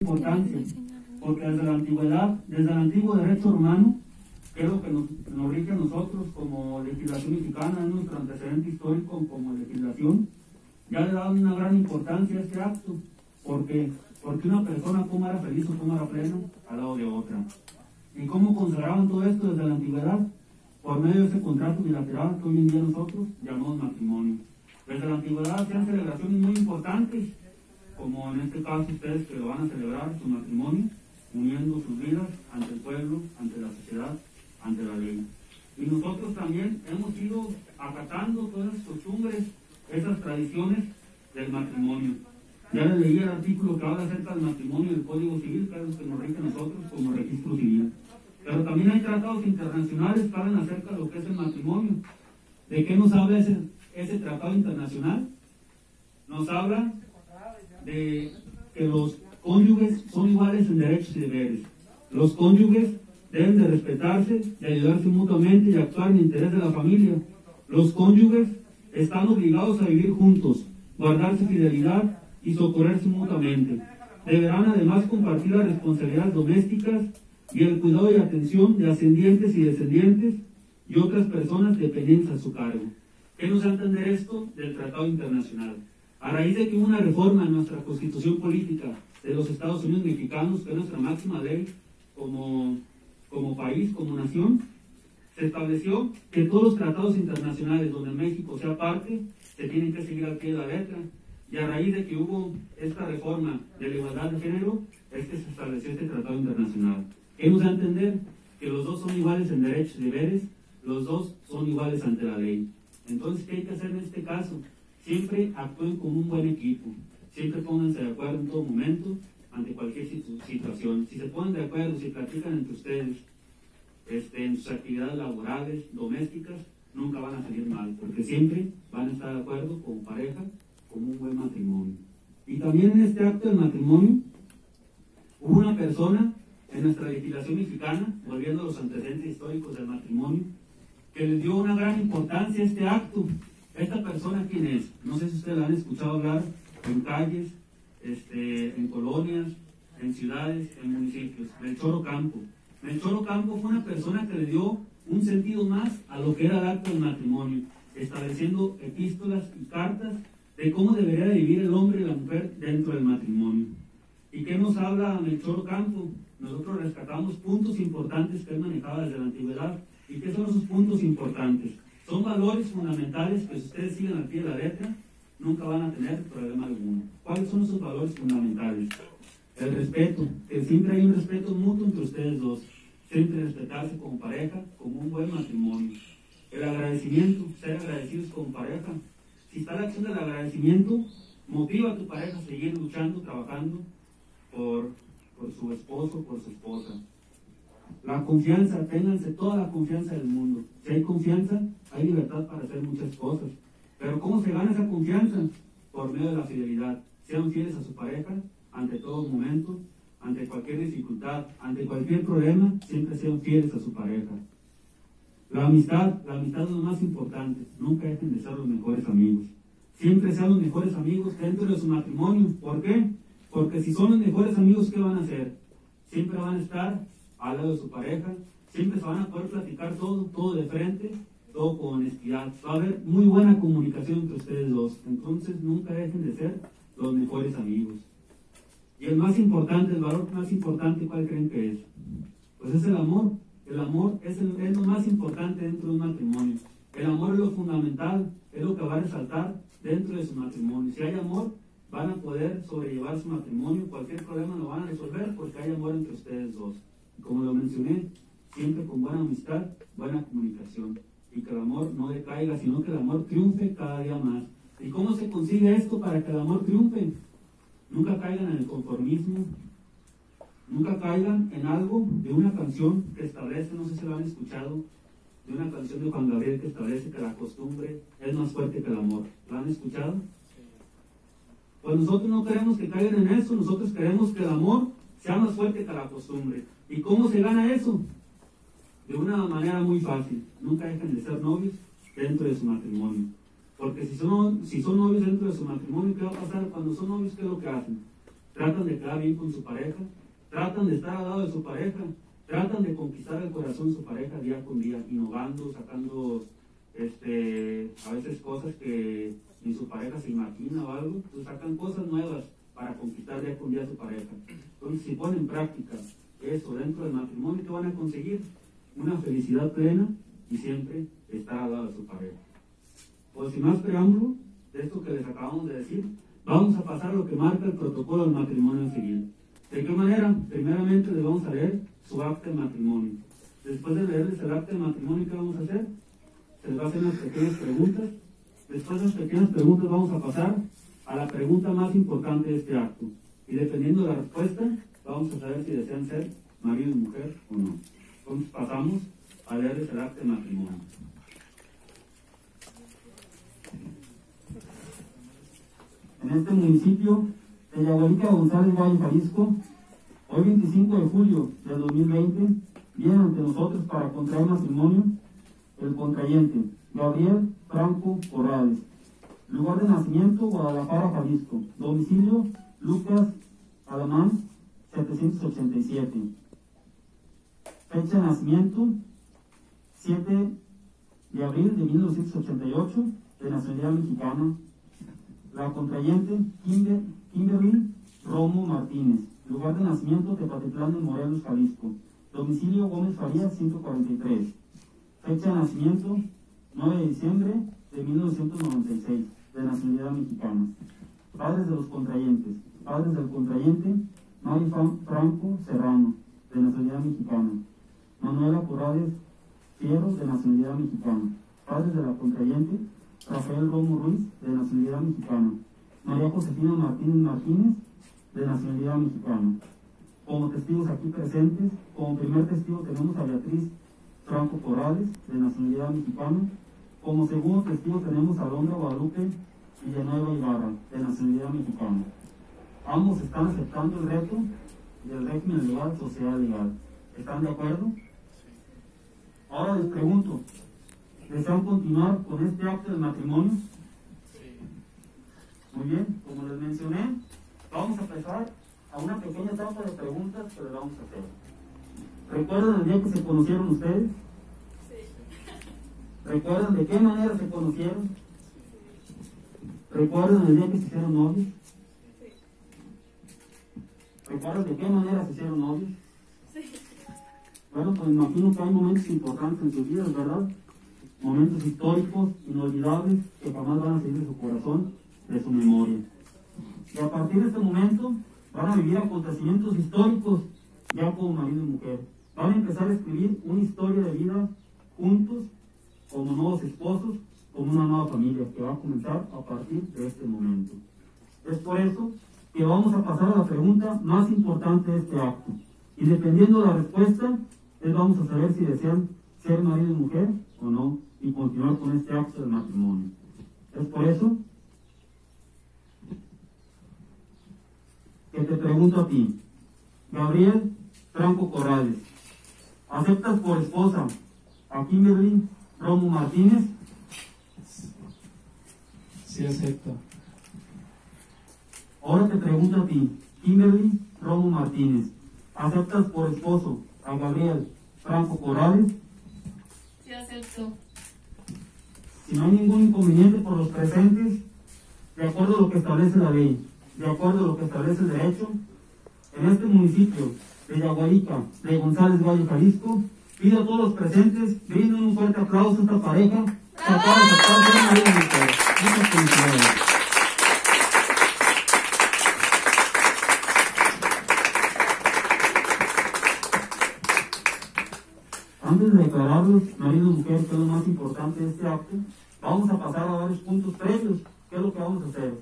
importancia, porque desde la antigüedad, desde el antiguo derecho romano, que es lo que nos, nos rige a nosotros como legislación mexicana, es nuestro antecedente histórico como legislación, ya le daban una gran importancia a este acto, porque, porque una persona cómo era feliz o cómo era plena al lado de otra. ¿Y cómo consagraban todo esto desde la antigüedad? Por medio de ese contrato bilateral que hoy en día nosotros llamamos matrimonio. Desde la antigüedad hacían celebraciones muy importantes, como en este caso ustedes que van a celebrar, su matrimonio, uniendo sus vidas ante el pueblo, ante la sociedad, ante la ley. Y nosotros también hemos ido acatando todas esas costumbres, esas tradiciones del matrimonio. Ya les leí el artículo que habla acerca del matrimonio del Código Civil, que es lo que nos rige a nosotros como registro civil. Pero también hay tratados internacionales que hablan acerca de lo que es el matrimonio. ¿De qué nos habla ese, ese tratado internacional? Nos habla de que los cónyuges son iguales en derechos y deberes. Los cónyuges deben de respetarse, de ayudarse mutuamente y actuar en interés de la familia. Los cónyuges están obligados a vivir juntos, guardarse fidelidad y socorrerse mutuamente. Deberán además compartir las responsabilidades domésticas y el cuidado y atención de ascendientes y descendientes y otras personas dependientes a su cargo. ¿Qué nos entender esto del Tratado Internacional? A raíz de que hubo una reforma en nuestra constitución política de los Estados Unidos mexicanos, que es nuestra máxima ley como, como país, como nación, se estableció que todos los tratados internacionales donde México sea parte se tienen que seguir al pie de la letra. Y a raíz de que hubo esta reforma de la igualdad de género, es que se estableció este tratado internacional. ¿Qué nos da a entender? Que los dos son iguales en derechos y deberes, los dos son iguales ante la ley. Entonces, ¿qué hay que hacer en este caso? Siempre actúen como un buen equipo, siempre pónganse de acuerdo en todo momento, ante cualquier situ situación. Si se ponen de acuerdo, si platican entre ustedes este, en sus actividades laborales, domésticas, nunca van a salir mal, porque siempre van a estar de acuerdo como pareja, como un buen matrimonio. Y también en este acto del matrimonio, hubo una persona en nuestra legislación mexicana, volviendo a los antecedentes históricos del matrimonio, que les dio una gran importancia a este acto. ¿Esta persona quién es? No sé si ustedes la han escuchado hablar en calles, este, en colonias, en ciudades, en municipios. Melchor Campo. Melchor Campo fue una persona que le dio un sentido más a lo que era el acto del matrimonio, estableciendo epístolas y cartas de cómo debería de vivir el hombre y la mujer dentro del matrimonio. ¿Y qué nos habla Melchor Campo? Nosotros rescatamos puntos importantes que él manejaba desde la antigüedad. ¿Y qué son esos puntos importantes? Son valores fundamentales que si ustedes siguen al pie de la letra, nunca van a tener problema alguno. ¿Cuáles son esos valores fundamentales? El respeto, que siempre hay un respeto mutuo entre ustedes dos. Siempre respetarse como pareja, como un buen matrimonio. El agradecimiento, ser agradecidos como pareja. Si está la acción del agradecimiento, motiva a tu pareja a seguir luchando, trabajando por, por su esposo, por su esposa. La confianza, ténganse toda la confianza del mundo. Si hay confianza, hay libertad para hacer muchas cosas. Pero ¿cómo se gana esa confianza? Por medio de la fidelidad. Sean fieles a su pareja ante todo momento, ante cualquier dificultad, ante cualquier problema, siempre sean fieles a su pareja. La amistad, la amistad es lo más importante. Nunca dejen de ser los mejores amigos. Siempre sean los mejores amigos dentro de su matrimonio. ¿Por qué? Porque si son los mejores amigos, ¿qué van a hacer? Siempre van a estar lado de su pareja, siempre se van a poder platicar todo, todo de frente, todo con honestidad. Va a haber muy buena comunicación entre ustedes dos. Entonces nunca dejen de ser los mejores amigos. Y el más importante, el valor más importante, ¿cuál creen que es? Pues es el amor. El amor es, el, lo más importante dentro de un matrimonio. El amor es lo fundamental, es lo que va a resaltar dentro de su matrimonio. Si hay amor, van a poder sobrellevar su matrimonio, cualquier problema lo van a resolver porque hay amor entre ustedes dos. Como lo mencioné, siempre con buena amistad, buena comunicación. Y que el amor no decaiga, sino que el amor triunfe cada día más. ¿Y cómo se consigue esto para que el amor triunfe? Nunca caigan en el conformismo, nunca caigan en algo de una canción que establece, no sé si lo han escuchado, de una canción de Juan Gabriel que establece que la costumbre es más fuerte que el amor. ¿Lo han escuchado? Pues nosotros no queremos que caigan en eso, nosotros queremos que el amor sea más fuerte que la costumbre. ¿Y cómo se gana eso? De una manera muy fácil. Nunca dejen de ser novios dentro de su matrimonio. Porque si son, si son novios dentro de su matrimonio, ¿qué va a pasar? Cuando son novios, ¿qué es lo que hacen? tratan de quedar bien con su pareja, tratan de estar al lado de su pareja, tratan de conquistar el corazón de su pareja día con día, innovando, sacando este, a veces cosas que ni su pareja se imagina o algo, pues sacan cosas nuevas para conquistar día con día a su pareja. Entonces, si ponen en práctica eso dentro del matrimonio, ¿qué van a conseguir? Una felicidad plena y siempre estar al lado de su pareja. Pues sin más preámbulo, de esto que les acabamos de decir, vamos a pasar lo que marca el protocolo del matrimonio enseguida. ¿De qué manera? Primeramente les vamos a leer su acta de matrimonio. Después de leerles el acta de matrimonio, ¿qué vamos a hacer? Se les va a hacer unas pequeñas preguntas. Después de las pequeñas preguntas vamos a pasar a la pregunta más importante de este acto. Y dependiendo de la respuesta, vamos a saber si desean ser marido y mujer o no. Entonces pasamos a leerles el acta de matrimonio. En este municipio de Yaguarica González Valle, Jalisco, hoy 25 de julio del 2020, viene ante nosotros para contraer matrimonio el contrayente Gabriel Franco Corrales. Lugar de nacimiento, Guadalajara, Jalisco. Domicilio, Lucas Alamán, 787. Fecha de nacimiento, 7 de abril de 1988, de nacionalidad mexicana. La contrayente, Kimber, Kimberly Romo Martínez. Lugar de nacimiento, Tepatitlán de Morelos, Jalisco. Domicilio, Gómez Farías, 143. Fecha de nacimiento, 9 de diciembre de 1996, de nacionalidad mexicana. Padres de los contrayentes. Padres del contrayente, Mari Franco Serrano, de nacionalidad mexicana. Manuela Corrales Fierro, de nacionalidad mexicana. Padres de la contrayente, Rafael Romo Ruiz, de nacionalidad mexicana. María Josefina Martínez Martínez, de nacionalidad mexicana. Como testigos aquí presentes, como primer testigo tenemos a Beatriz Franco Corrales, de nacionalidad mexicana. Como segundo testigo tenemos a Londra Guadalupe Villanueva Ibarra, de nacionalidad mexicana. Ambos están aceptando el reto del régimen legal, sociedad legal. ¿Están de acuerdo? Ahora les pregunto, ¿desean continuar con este acto de matrimonio? Muy bien, como les mencioné, vamos a empezar a una pequeña etapa de preguntas que les vamos a hacer. ¿Recuerdan el día que se conocieron ustedes? ¿Recuerdan de qué manera se conocieron? ¿Recuerdan el día que se hicieron novios? ¿Recuerdan de qué manera se hicieron novios? Bueno, pues imagino que hay momentos importantes en sus vidas, ¿verdad? Momentos históricos, inolvidables, que jamás van a salir de su corazón, de su memoria. Y a partir de este momento van a vivir acontecimientos históricos ya como marido y mujer. Van a empezar a escribir una historia de vida juntos, como nuevos esposos, como una nueva familia que va a comenzar a partir de este momento. Es por eso que vamos a pasar a la pregunta más importante de este acto. Y dependiendo de la respuesta, les vamos a saber si desean ser marido y mujer o no y continuar con este acto de matrimonio. Es por eso que te pregunto a ti, Gabriel Franco Corrales, ¿aceptas por esposa a Kimberly Romo Martínez? Sí, acepto. Ahora te pregunto a ti, Kimberly Romo Martínez, ¿aceptas por esposo a Gabriel Franco Corrales? Sí, acepto. Si no hay ningún inconveniente por los presentes, de acuerdo a lo que establece la ley, de acuerdo a lo que establece el derecho, en este municipio de Yaguarica, de González Valle, Jalisco, pido a todos los presentes, brinden un fuerte aplauso a esta pareja, mujer. Muchas felicidades. Antes de declararlos marido y mujer, que es lo más importante de este acto, vamos a pasar a varios puntos previos. ¿Qué es lo que vamos a hacer?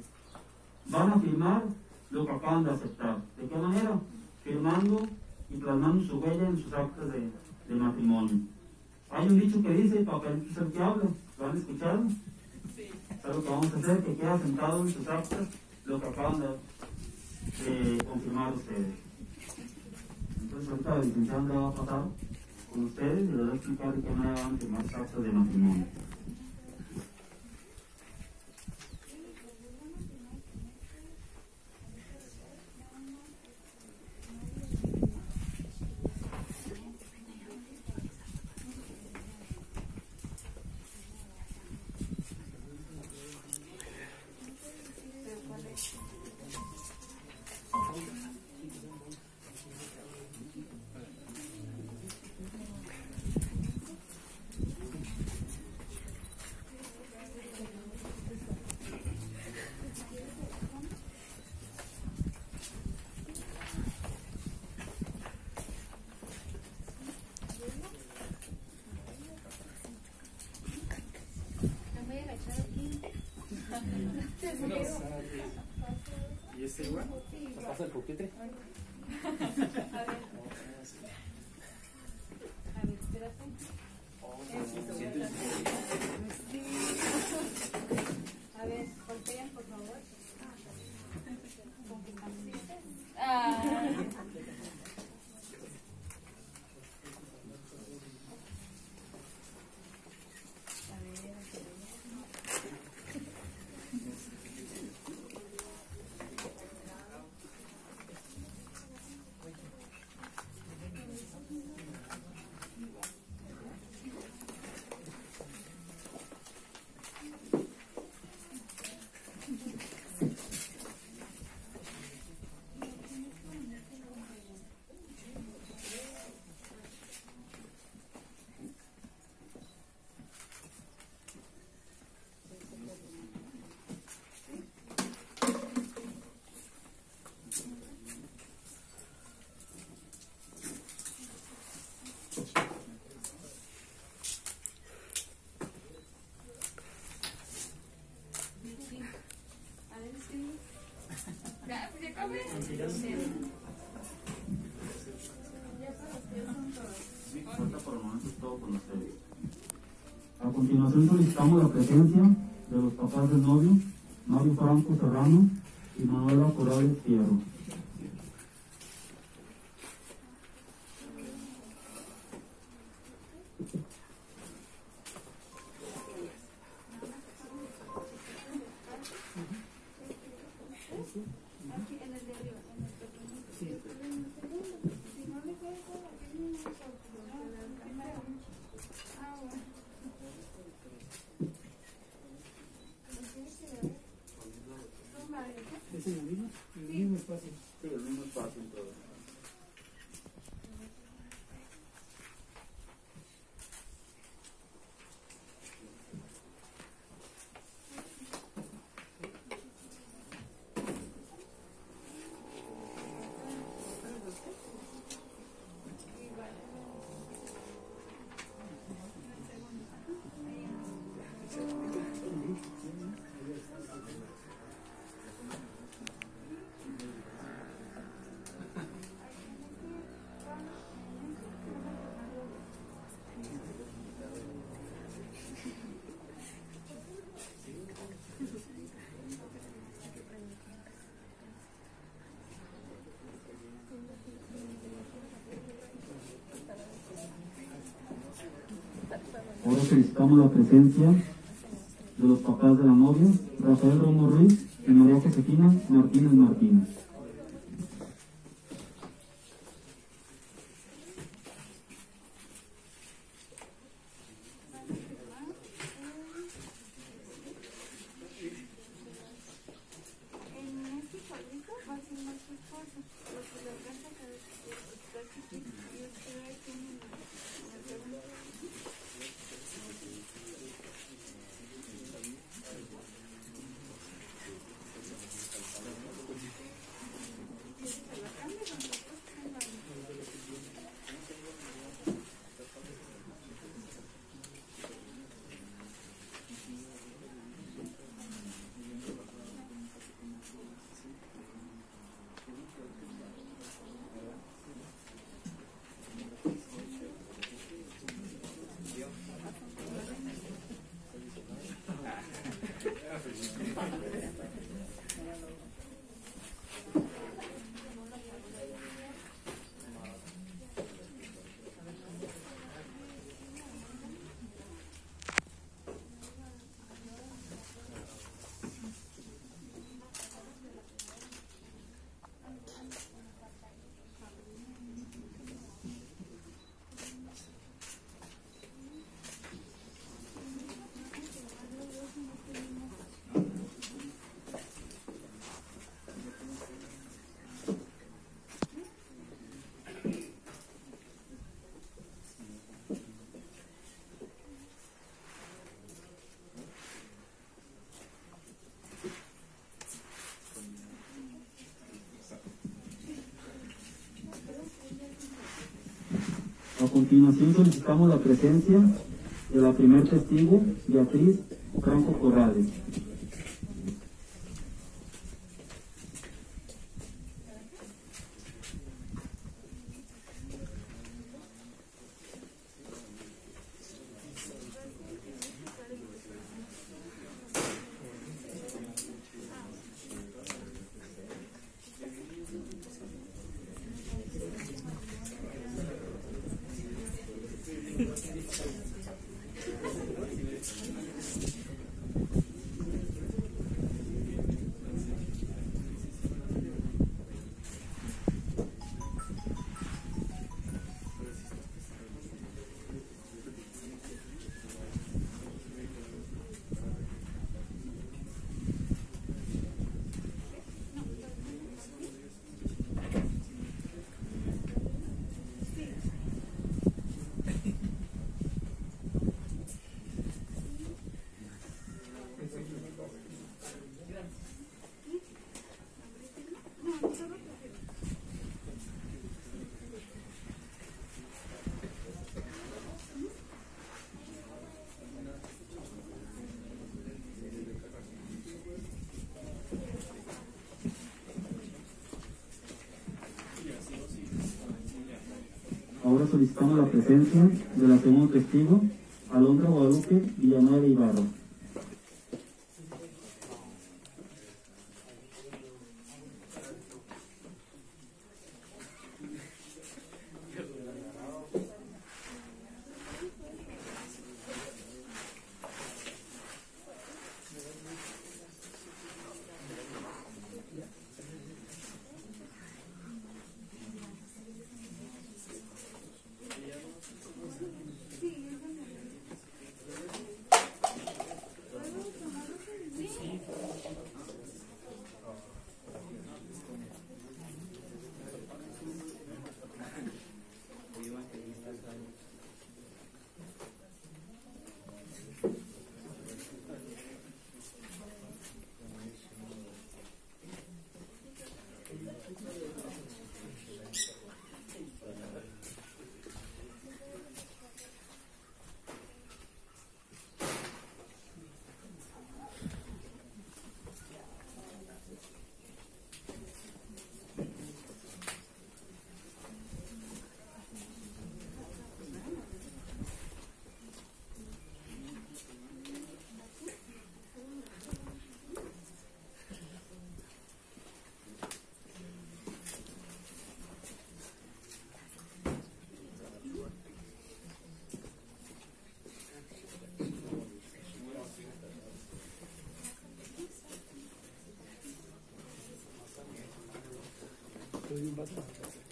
Van a firmar lo que acaban de aceptar. ¿De qué manera? Firmando y plasmando su huella en sus actas de, de matrimonio. Hay un dicho que dice, papelito es el que habla. ¿Lo han escuchado? Sí. Es lo que vamos a hacer, que queda sentado en sus actas lo que acaban de, de confirmar ustedes. Entonces ahorita la licenciada Andrea va a pasar con ustedes les voy a explicar de qué manera van a firmar sus actas de matrimonio. A continuación solicitamos la presencia de los papás del novio, Mario Franco Serrano, Ahora solicitamos la presencia de los papás de la novia, Rafael Romo Ruiz y María Josefina Martínez Martínez. continuación solicitamos la presencia de la primer testigo, Beatriz Franco Corrales. Solicitamos la presencia de la segundo testigo, Alondra Guadalupe Villanueva Ibarra.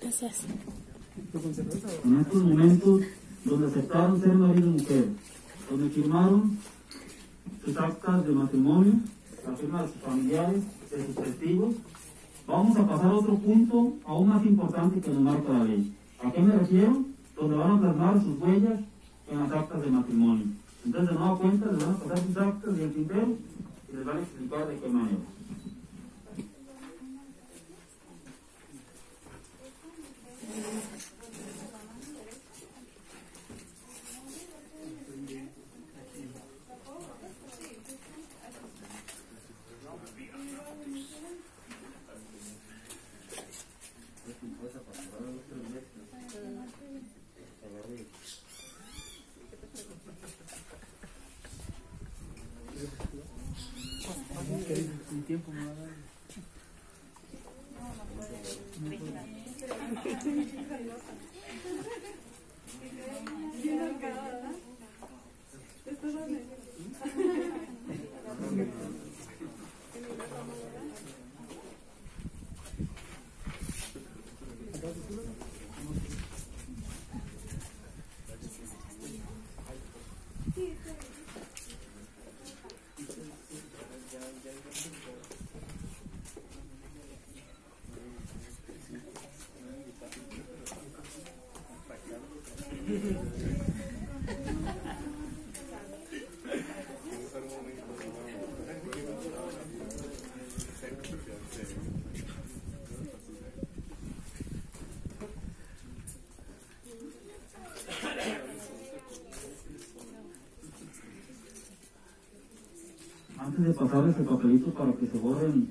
Gracias. En estos momentos, donde aceptaron ser marido y mujer, donde firmaron sus actas de matrimonio, la firma de sus familiares, de sus testigos, vamos a pasar a otro punto aún más importante que nos marca la ley. ¿A qué me refiero? Donde van a plasmar sus huellas en las actas de matrimonio. Entonces, de nueva cuenta, les van a pasar sus actas y el tintero y les van a explicar de qué manera. El tiempo me va a dar. Antes de pasarles el papelito para que se borren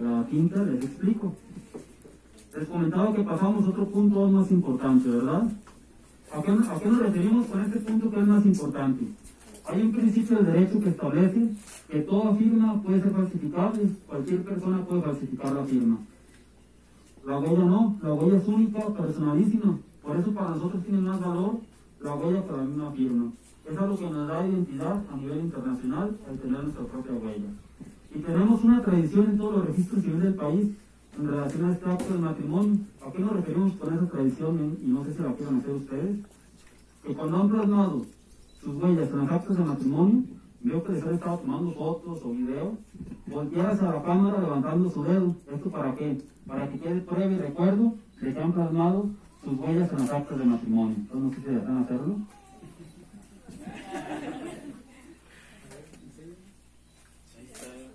la tinta, les explico. Les comentaba que pasamos otro punto más importante, ¿verdad? ¿A qué, nos referimos con este punto que es más importante? Hay un principio del derecho que establece que toda firma puede ser falsificable, cualquier persona puede falsificar la firma. La huella no, la huella es única, personalísima. Por eso para nosotros tiene más valor la huella la misma firma. Es algo que nos da identidad a nivel internacional al tener nuestra propia huella. Y tenemos una tradición en todos los registros civiles del país en relación a este acto de matrimonio. ¿A qué nos referimos con esa tradición? Y no sé si la quieran hacer ustedes. Que cuando han plasmado sus huellas en los actos de matrimonio, veo que les han estado tomando fotos o videos, volteadas a la cámara levantando su dedo. ¿Esto para qué? Para que quede prueba y recuerdo de que han plasmado sus huellas en los actos de matrimonio. Entonces no sé si desean hacerlo.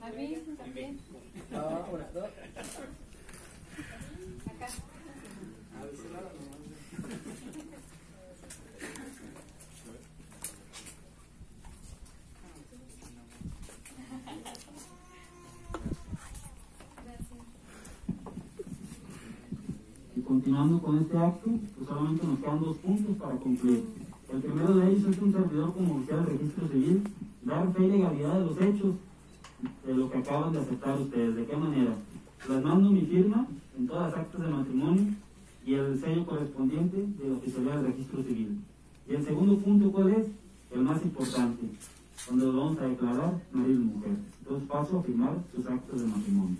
A mí también. Ahora, dos. Y con este acto, pues solamente nos quedan dos puntos para concluir. El primero de ellos es un servidor como oficial del registro civil dar fe y legalidad de los hechos de lo que acaban de aceptar ustedes. ¿De qué manera? Les mando mi firma en todas las actas de matrimonio y el sello correspondiente de la oficialidad del registro civil. Y el segundo punto, ¿cuál es? El más importante, donde lo vamos a declarar marido y mujer. Entonces paso a firmar sus actos de matrimonio.